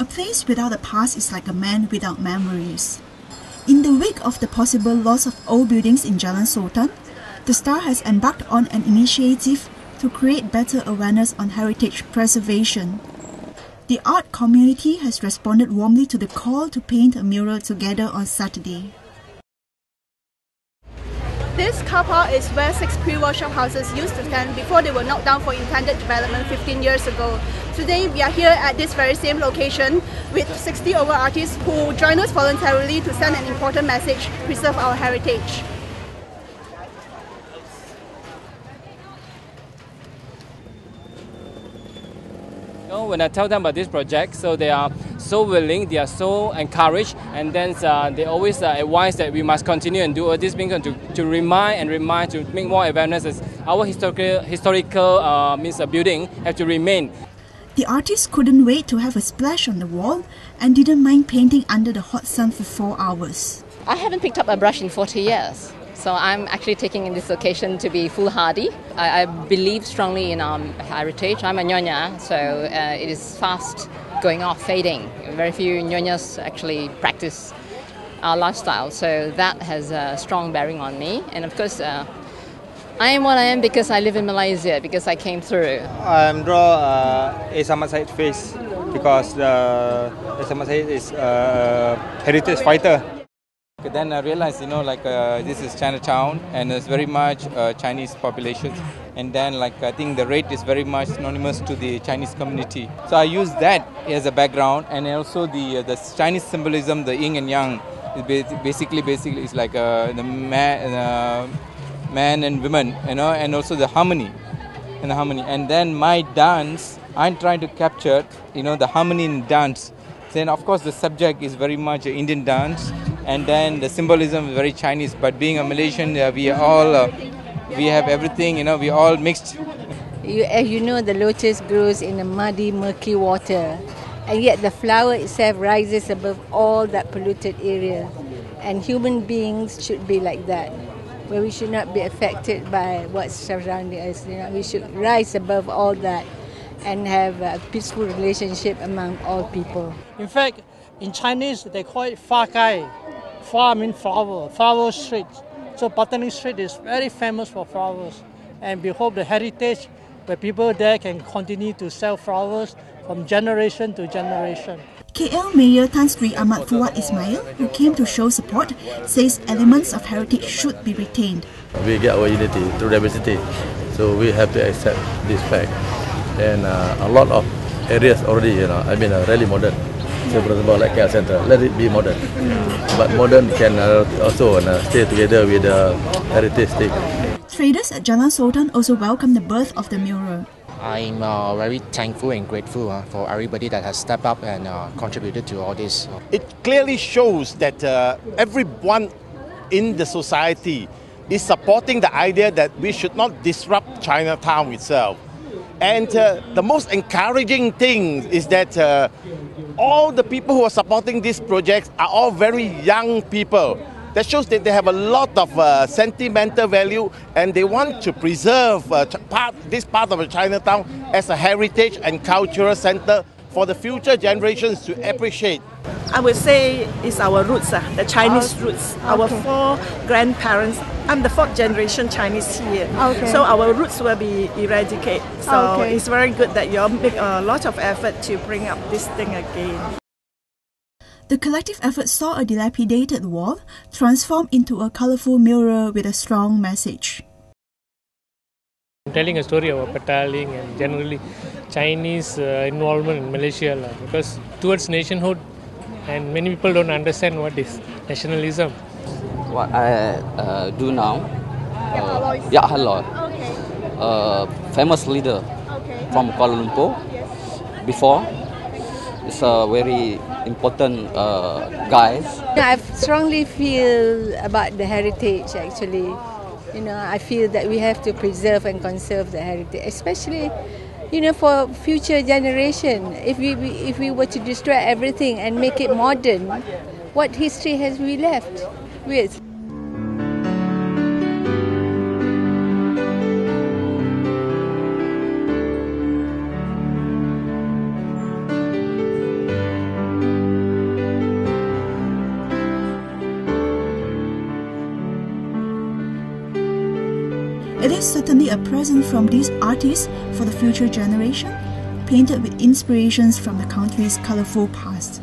A place without a past is like a man without memories. In the wake of the possible loss of old buildings in Jalan Sultan, the Star has embarked on an initiative to create better awareness on heritage preservation. The art community has responded warmly to the call to paint a mural together on Saturday. This car park is where six pre-war shophouses used to stand before they were knocked down for intended development 15 years ago. Today we are here at this very same location with 60 over artists who join us voluntarily to send an important message, preserve our heritage. You know, when I tell them about this project, so they are so willing, they are so encouraged, and then uh, they always uh, advise that we must continue and do all this being to, to remind and remind to make more awareness as our historical historical uh, means a building have to remain. The artist couldn't wait to have a splash on the wall and didn't mind painting under the hot sun for four hours. I haven't picked up a brush in 40 years. So I'm actually taking in this occasion to be foolhardy. I, I believe strongly in our heritage. I'm a nyonya, so uh, it is fast going off, fading. Very few nyonyas actually practice our lifestyle, so that has a strong bearing on me. And of course, uh, I am what I am because I live in Malaysia, because I came through. I'm draw uh, A. Samad Said face because the Said is a heritage fighter. Then I realized, you know, like uh, this is Chinatown and there's very much uh, Chinese population. And then, like, I think the rate is very much synonymous to the Chinese community. So I use that as a background and also the uh, the Chinese symbolism, the yin and yang. Basically, basically, it's like uh, the man, man and women, you know, and also the harmony, and the harmony. And then my dance, I'm trying to capture, you know, the harmony in dance. Then, of course, the subject is very much Indian dance and then the symbolism is very Chinese. But being a Malaysian, uh, we all uh, we have everything. You know, we all mixed. You, as you know, the lotus grows in a muddy, murky water, and yet the flower itself rises above all that polluted area. And human beings should be like that, where we should not be affected by what's surrounding us. You know, we should rise above all that and have a peaceful relationship among all people. In fact, in Chinese, they call it Fa Kai. Fa in flower, flower street. So Botanic Street is very famous for flowers. And we hope the heritage where people there can continue to sell flowers from generation to generation. KL Mayor Tan Sri Ahmad Fuad Ismail, who came to show support, says elements of heritage should be retained. We get our unity through diversity, so we have to accept this fact. And uh, a lot of areas already, you know, I mean, uh, really modern. So, for example, like KL Sentral, let it be modern. But modern can uh, also uh, stay together with the heritage thing. Traders at Jalan Sultan also welcome the birth of the mural. I'm uh, very thankful and grateful uh, for everybody that has stepped up and uh, contributed to all this. It clearly shows that uh, everyone in the society is supporting the idea that we should not disrupt Chinatown itself. And uh, the most encouraging thing is that uh, all the people who are supporting these projects are all very young people. That shows that they have a lot of uh, sentimental value and they want to preserve uh, part, this part of Chinatown as a heritage and cultural center for the future generations to appreciate. I would say it's our roots, uh, the Chinese okay. roots. Our four grandparents, I'm the fourth generation Chinese here. Okay. So our roots will be eradicated. So it's very good that you all make a lot of effort to bring up this thing again. The collective effort saw a dilapidated wall transformed into a colorful mural with a strong message. I'm telling a story about Petaling and generally Chinese uh, involvement in Malaysia la, because towards nationhood and many people don't understand what is nationalism. What I uh, do now, uh, Ya Haloi, okay. uh, famous leader okay. from Kuala Lumpur. Before, it's a very important uh, guys. I strongly feel about the heritage actually. You know, I feel that we have to preserve and conserve the heritage, especially you know for future generation. If we if we were to destroy everything and make it modern, what history has we left with? It is certainly a present from these artists for the future generation, painted with inspirations from the country's colorful past.